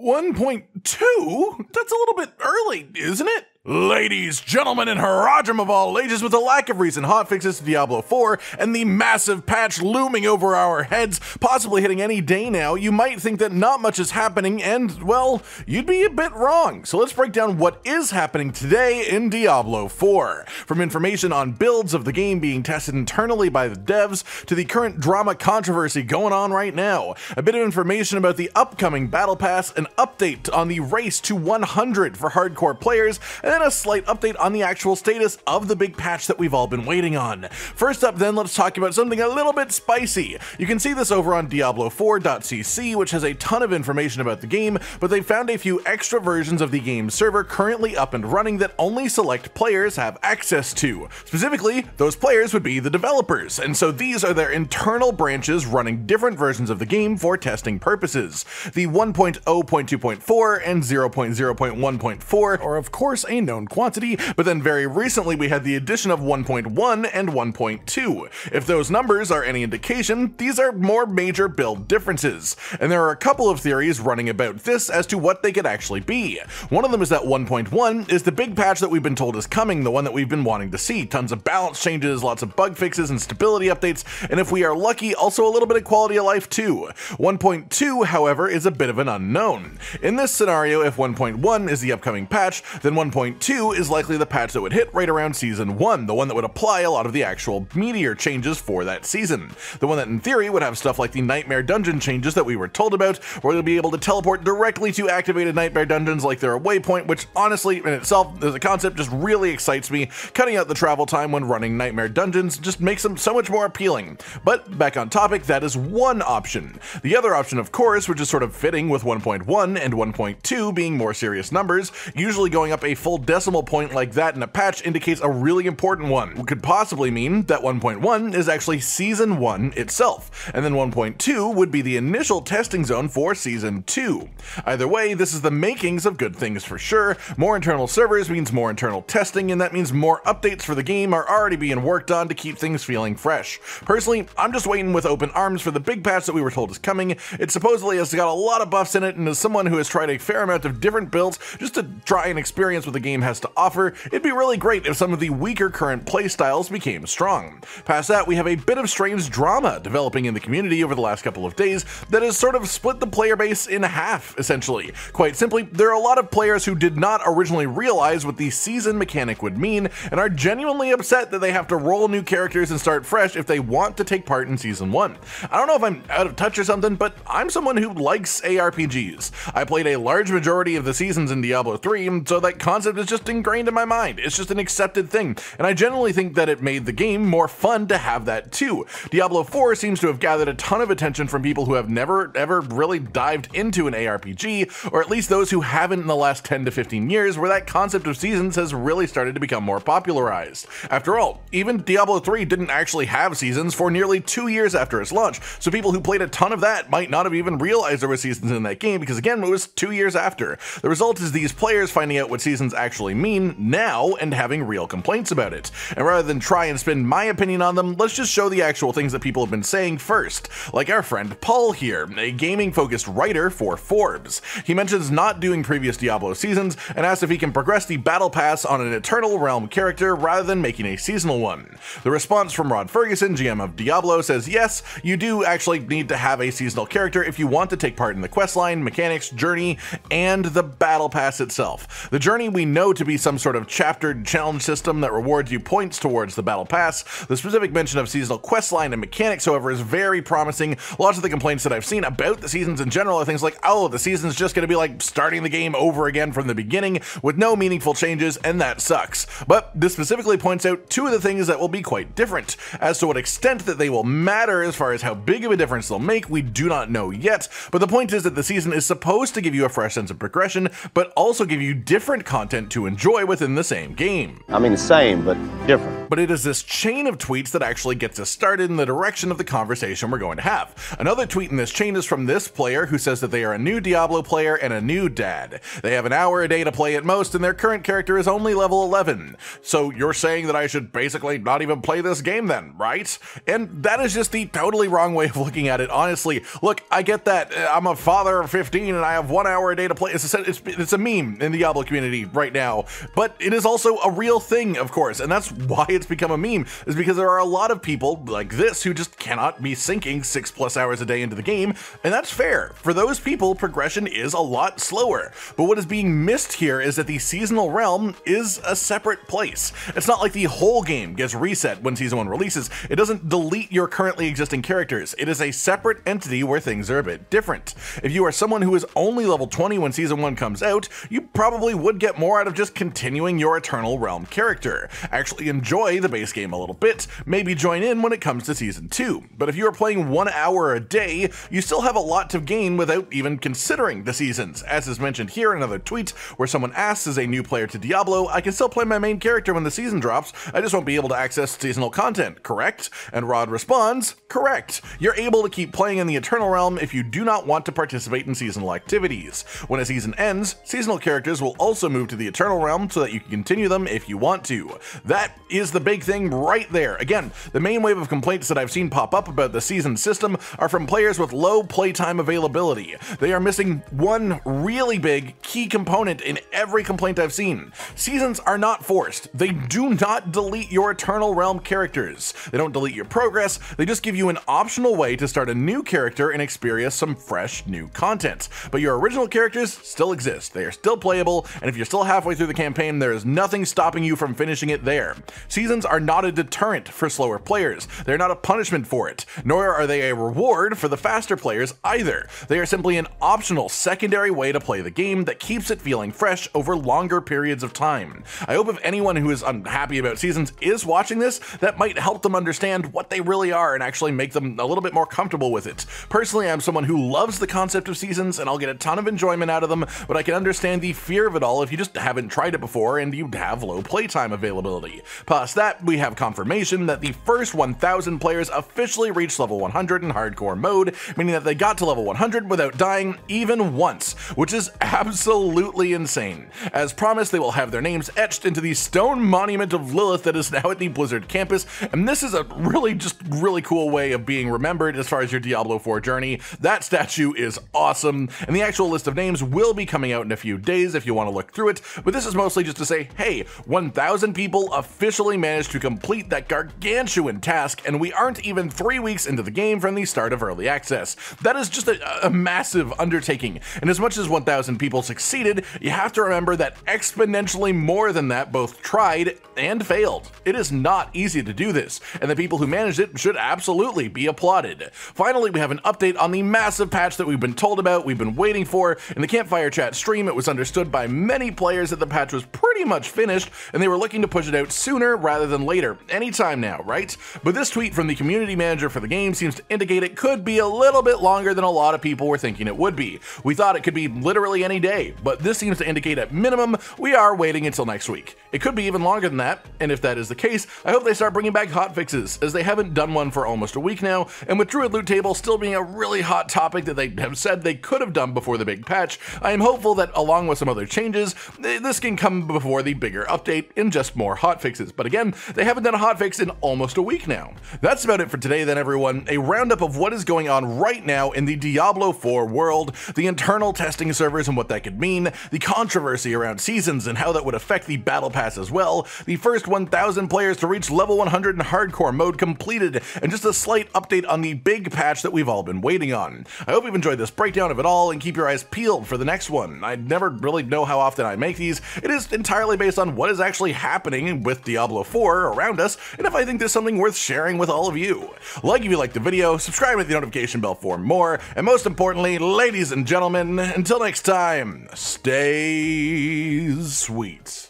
1.2? That's a little bit early, isn't it? Ladies, gentlemen, and Haradrim of all ages, with the lack of recent hotfixes to Diablo 4 and the massive patch looming over our heads, possibly hitting any day now, you might think that not much is happening, and, well, you'd be a bit wrong. So let's break down what is happening today in Diablo 4. From information on builds of the game being tested internally by the devs, to the current drama controversy going on right now, a bit of information about the upcoming Battle Pass, an update on the race to 100 for hardcore players, and then a slight update on the actual status of the big patch that we've all been waiting on. First up then, let's talk about something a little bit spicy. You can see this over on Diablo4.cc, which has a ton of information about the game, but they found a few extra versions of the game server currently up and running that only select players have access to. Specifically, those players would be the developers, and so these are their internal branches running different versions of the game for testing purposes. The 1.0.2.4 and 0.0.1.4 are of course a known quantity, but then very recently we had the addition of 1.1 and 1.2. If those numbers are any indication, these are more major build differences, and there are a couple of theories running about this as to what they could actually be. One of them is that 1.1 is the big patch that we've been told is coming, the one that we've been wanting to see. Tons of balance changes, lots of bug fixes and stability updates, and if we are lucky, also a little bit of quality of life too. 1.2, however, is a bit of an unknown. In this scenario, if 1.1 is the upcoming patch, then 1.2 is likely the patch that would hit right around Season 1, the one that would apply a lot of the actual meteor changes for that season. The one that in theory would have stuff like the Nightmare Dungeon changes that we were told about, where you'll be able to teleport directly to activated Nightmare Dungeons like they're a waypoint, which honestly in itself as a concept just really excites me. Cutting out the travel time when running Nightmare Dungeons just makes them so much more appealing. But back on topic, that is one option. The other option, of course, which is sort of fitting with 1.1 and 1.2 being more serious numbers, usually going up a full decimal point like that in a patch indicates a really important one. Could possibly mean that 1.1 is actually Season 1 itself, and then 1.2 would be the initial testing zone for Season 2. Either way, this is the makings of good things for sure. More internal servers means more internal testing, and that means more updates for the game are already being worked on to keep things feeling fresh. Personally, I'm just waiting with open arms for the big patch that we were told is coming. It supposedly has got a lot of buffs in it, and as someone who has tried a fair amount of different builds just to try and experience with the game has to offer, it'd be really great if some of the weaker current playstyles became strong. Past that, we have a bit of strange drama developing in the community over the last couple of days that has sort of split the player base in half, essentially. Quite simply, there are a lot of players who did not originally realize what the season mechanic would mean and are genuinely upset that they have to roll new characters and start fresh if they want to take part in season 1. I don't know if I'm out of touch or something, but I'm someone who likes ARPGs. I played a large majority of the seasons in Diablo 3, so that concept is just ingrained in my mind. It's just an accepted thing, and I generally think that it made the game more fun to have that too. Diablo 4 seems to have gathered a ton of attention from people who have never ever really dived into an ARPG, or at least those who haven't in the last 10 to 15 years, where that concept of seasons has really started to become more popularized. After all, even Diablo 3 didn't actually have seasons for nearly two years after its launch, so people who played a ton of that might not have even realized there were seasons in that game because again, it was two years after. The result is these players finding out what seasons actually mean now and having real complaints about it. And rather than try and spin my opinion on them, let's just show the actual things that people have been saying first, like our friend Paul here, a gaming focused writer for Forbes. He mentions not doing previous Diablo seasons and asks if he can progress the battle pass on an Eternal Realm character rather than making a seasonal one. The response from Rod Ferguson, GM of Diablo, says yes, you do actually need to have a seasonal character if you want to take part in the questline, mechanics, journey, and the battle pass itself. The journey we know to be some sort of chaptered challenge system that rewards you points towards the battle pass. The specific mention of seasonal questline and mechanics, however, is very promising. Lots of the complaints that I've seen about the seasons in general are things like, oh, the season's just going to be like starting the game over again from the beginning with no meaningful changes, and that sucks. But this specifically points out two of the things that will be quite different. As to what extent that they will matter as far as how big of a difference they'll make, we do not know yet, but the point is that the season is supposed to give you a fresh sense of progression, but also give you different content to enjoy within the same game. I mean, the same, but different. But it is this chain of tweets that actually gets us started in the direction of the conversation we're going to have. Another tweet in this chain is from this player who says that they are a new Diablo player and a new dad. They have an hour a day to play at most, and their current character is only level 11. So you're saying that I should basically not even play this game then, right? And that is just the totally wrong way of looking at it, honestly. Look, I get that. Uh, I'm a father of 15 and I have one hour a day to play. It's a, it's, it's a meme in the Diablo community right now, but it is also a real thing, of course, and that's why it's become a meme, is because there are a lot of people like this who just cannot be sinking six plus hours a day into the game, and that's fair. For those people, progression is a lot slower. But what is being missed here is that the seasonal realm is a separate place. It's not like the whole game gets reset when Season 1 releases. It doesn't delete your currently existing characters. It is a separate entity where things are a bit different. If you are someone who is only level 20 when Season 1 comes out, you probably would get more out of just continuing your Eternal Realm character. Actually enjoy the base game a little bit, maybe join in when it comes to Season 2. But if you are playing one hour a day, you still have a lot to gain without even considering the seasons. As is mentioned here in another tweet, where someone asks as a new player to Diablo, I can still play my main character when the season drops, I just won't be able to access seasonal content, correct? And Rod responds, correct. You're able to keep playing in the Eternal Realm if you do not want to participate in seasonal activities. When a season ends, seasonal characters will also move to the Eternal Realm so that you can continue them if you want to. That is the big thing right there. Again, the main wave of complaints that I've seen pop up about the season system are from players with low playtime availability. They are missing one really big key component in every complaint I've seen. Seasons are not forced. They do not delete your Eternal Realm characters. They don't delete your progress, they just give you an optional way to start a new character and experience some fresh new content. But your original characters still exist. They are still playable, and if you're still halfway through the campaign, there is nothing stopping you from finishing it there. Seasons are not a deterrent for slower players. They're not a punishment for it, nor are they a reward for the faster players either. They are simply an optional secondary way to play the game that keeps it feeling fresh over longer periods of time. I hope if anyone who is unhappy about seasons is watching this, that might help them understand what they really are and actually make them a little bit more comfortable with it. Personally, I'm someone who loves the concept of seasons and I'll get a ton of enjoyment out of them, but I can understand the fear of it all if you just haven't tried it before and you have low playtime availability. Past that, we have confirmation that the first 1000 players officially reached level 100 in hardcore mode, meaning that they got to level 100 without dying even once, which is absolutely insane. As promised, they will have their names etched into the stone monument of Lilith that is now at the Blizzard campus, and this is a really just really cool way of being remembered as far as your Diablo 4 journey. That statue is awesome, and the actual list of names will be coming out in a few days if you want to look through it, but this is mostly just to say, hey, 1,000 people officially managed to complete that gargantuan task, and we aren't even three weeks into the game from the start of early access. That is just a, a massive undertaking, and as much as 1,000 people succeeded, you have to remember that exponentially more than that both tried and failed. It is not easy to do this, and the people who managed it should absolutely be applauded. Finally, we have an update on the massive patch that we've been told about, we've been waiting for. In the Campfire Chat stream, it was understood by many players that the patch was pretty much finished, and they were looking to push it out sooner rather than later. Anytime now, right? But this tweet from the community manager for the game seems to indicate it could be a little bit longer than a lot of people were thinking it would be. We thought it could be literally any day, but this seems to indicate at minimum we are waiting until next week. It could be even longer than that, and if that is the case, I hope they start bringing back hotfixes, as they haven't done one for almost a week now, and with Druid Loot Table still being a really hot topic that they have said they could have done before the big patch, I am hopeful that along with some other changes, this can come before the bigger update in just more hotfixes. But again, they haven't done a hotfix in almost a week now. That's about it for today then everyone, a roundup of what is going on right now in the Diablo 4 world, the internal testing servers and what that could mean, the controversy around seasons and how that would affect the battle pass as well, the first 1000 players to reach level 100 in hardcore mode completed, and just a slight update on the big patch that we've all been waiting on. I hope you've enjoyed this breakdown of it all and keep your eyes peeled for the next one. I never really know how often I make these. It is entirely based on what is actually happening with Diablo 4 around us, and if I think there's something worth sharing with all of you. Like if you liked the video, subscribe and hit the notification bell for more, and most importantly, ladies and gentlemen, until next time, stay sweet.